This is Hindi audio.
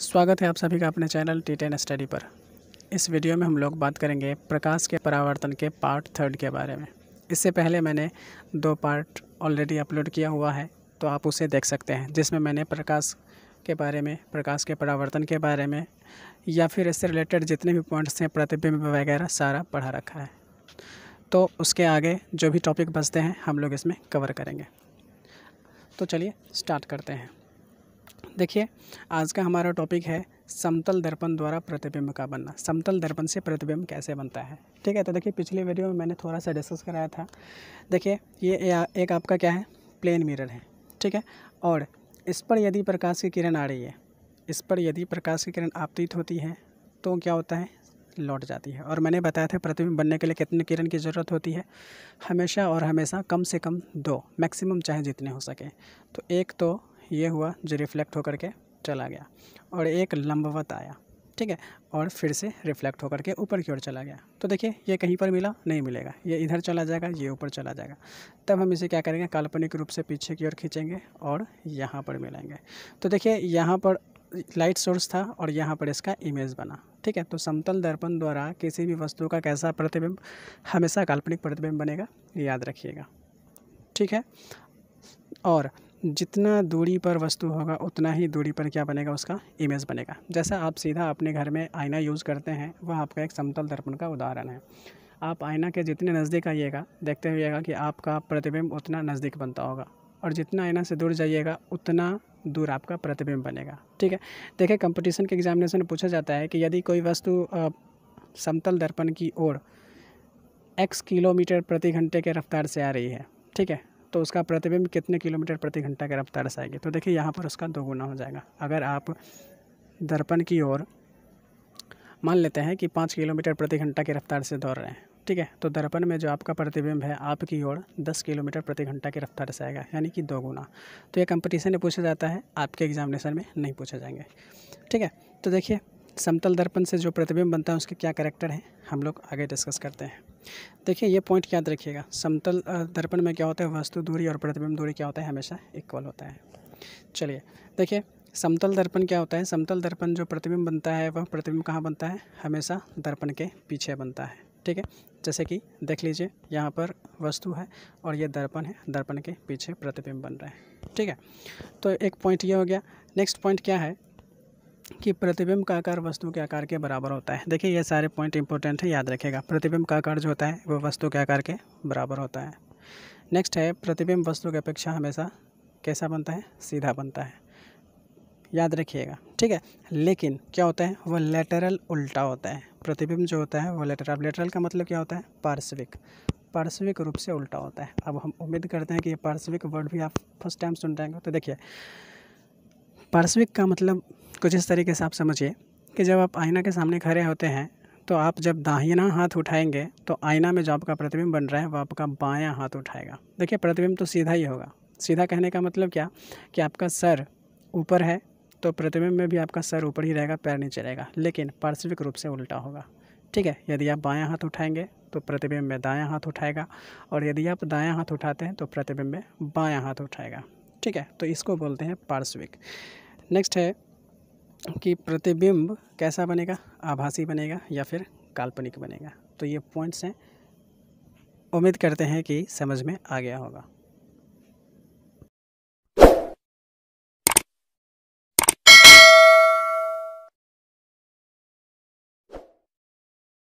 स्वागत है आप सभी का अपने चैनल टी टेन स्टडी पर। इस वीडियो में हम लोग बात करेंगे प्रकाश के परावर्तन के पार्ट थर्ड के बारे में। इससे पहले मैंने दो पार्ट ऑलरेडी अपलोड किया हुआ है तो आप उसे देख सकते हैं, जिसमें मैंने प्रकाश के बारे में, प्रकाश के परावर्तन के बारे में, या फिर इससे रिलेटेड जितने भी पॉइंट्स हैं, प्रतिबिंब वगैरह सारा पढ़ा रखा है। तो उसके आगे जो भी टॉपिक बचते हैं, हम लोग इसमें कवर करेंगे। तो चलिए स्टार्ट करते हैं। देखिए, आज का हमारा टॉपिक है समतल दर्पण द्वारा प्रतिबिंब का बनना। समतल दर्पण से प्रतिबिंब कैसे बनता है? ठीक है तो देखिए, पिछले वीडियो में मैंने थोड़ा सा डिस्कस कराया था। देखिए, ये एक आपका क्या है? प्लेन मिरर है। ठीक है, और इस पर यदि प्रकाश की किरण आ रही है, इस पर यदि प्रकाश की किरण आपतित होती है तो क्या होता है? लौट जाती है। और मैंने बताया था प्रतिबिंब बनने के लिए कितने किरण की ज़रूरत होती है। हमेशा और हमेशा कम से कम दो मैक्सिमम चाहे जितने हो सके। तो एक तो ये हुआ, जो रिफ्लेक्ट होकर के चला गया और एक लंबवत आया, ठीक है? और फिर से रिफ्लेक्ट होकर के ऊपर की ओर चला गया। तो देखिए, ये कहीं पर मिला, नहीं मिलेगा। ये इधर चला जाएगा, ये ऊपर चला जाएगा। तब हम इसे क्या करेंगे? काल्पनिक रूप से पीछे की ओर खींचेंगे और यहाँ पर मिलाएँगे। तो देखिए, यहाँ पर लाइट सोर्स था और यहाँ पर इसका इमेज बना, ठीक है? तो समतल दर्पण द्वारा किसी भी वस्तु का कैसा प्रतिबिंब, हमेशा काल्पनिक प्रतिबिंब बनेगा, याद रखिएगा, ठीक है? और जितना दूरी पर वस्तु होगा, उतना ही दूरी पर क्या बनेगा उसका? इमेज बनेगा। जैसा आप सीधा अपने घर में आईना यूज़ करते हैं, वह आपका एक समतल दर्पण का उदाहरण है। आप आईना के जितने नज़दीक आइएगा, देखते हुएगा कि आपका प्रतिबिंब उतना नज़दीक बनता होगा। और जितना आईना से दूर जाइएगा, उतना दूर आपका प्रतिबिंब बनेगा। ठीक है? देखिए कंपटीशन के एग्जामिनेशन में पूछा जाता है कि यदि कोई वस्तु समतल दर्पण की ओर एक्स किलोमीटर प्रति घंटे के रफ्तार से आ रही है, ठीक है? तो उसका प्रतिबिंब कितने किलोमीटर प्रति घंटा के रफ्तार से आएगी? तो देखिए, यहाँ पर उसका दोगुना हो जाएगा। अगर आप दर्पण की ओर मान लेते हैं कि पाँच किलोमीटर प्रति घंटा की रफ्तार से दौड़ रहे हैं, ठीक है? तो दर्पण में जो आपका प्रतिबिंब है, आपकी ओर दस किलोमीटर प्रति घंटा की रफ्तार से आएगा, यानी कि दो गुना तो ये कंपटीशन में पूछा जाता है, आपके एग्जामिनेशन में नहीं पूछे जाएँगे, ठीक है? तो देखिए समतल दर्पण से जो प्रतिबिंब बनता है, उसके क्या करेक्टर हैं? हम लोग आगे डिस्कस करते हैं। देखिए, ये पॉइंट याद रखिएगा। समतल दर्पण में क्या होता है? वस्तु दूरी और प्रतिबिंब दूरी क्या होता है? हमेशा इक्वल होता है। चलिए, देखिए, समतल दर्पण क्या होता है? समतल दर्पण जो प्रतिबिंब बनता है, वह प्रतिबिंब कहाँ बनता है? हमेशा दर्पण के पीछे बनता है। ठीक है? जैसे कि, देख लीजिए, यहाँ पर वस्तु है और ये दर्पण है। दर्पण के पीछे प्रतिबिंब बन रहा है। ठीक है? तो एक पॉइंट ये हो गया। नेक्स्ट पॉइंट क्या है? कि प्रतिबिंब का आकार वस्तु के आकार के बराबर होता है। देखिए, ये सारे पॉइंट इंपॉर्टेंट है, याद रखेगा प्रतिबिंब का आकार जो होता है, वो वस्तु के आकार के बराबर होता है। नेक्स्ट है, प्रतिबिंब वस्तु की अपेक्षा हमेशा कैसा बनता है? सीधा बनता है। याद रखिएगा, ठीक है? लेकिन क्या होता है? वो लेटरल उल्टा होता है। प्रतिबिंब जो होता है, वो लेटरल लेटरल का मतलब क्या होता है? पार्श्विक। पार्श्विक रूप से उल्टा होता है। अब हम उम्मीद करते हैं कि ये पार्श्विक वर्ड भी आप फ़र्स्ट टाइम सुन रहे तो देखिए पार्श्विक का मतलब कुछ इस तरीके से आप समझिए कि जब आप आईना के सामने खड़े होते हैं तो आप जब दाहिना हाथ उठाएँगे तो आईना में जो आपका प्रतिबिंब बन रहा है, वो आपका बायां हाथ उठाएगा। देखिए, प्रतिबिंब तो सीधा ही होगा। सीधा कहने का मतलब क्या? कि आपका सर ऊपर है तो प्रतिबिंब में भी आपका सर ऊपर ही रहेगा, पैर नीचे रहेगा, लेकिन पार्श्विक रूप से उल्टा होगा। ठीक है, यदि आप बायां हाथ उठाएँगे तो प्रतिबिंब में दायां हाथ उठाएगा, और यदि आप दायां हाथ उठाते हैं तो प्रतिबिंब में बायां हाथ उठाएगा। ठीक है तो इसको बोलते हैं पार्श्विक। नेक्स्ट है कि प्रतिबिंब कैसा बनेगा? आभासी बनेगा या फिर काल्पनिक बनेगा? तो ये पॉइंट्स हैं। उम्मीद करते हैं कि समझ में आ गया होगा।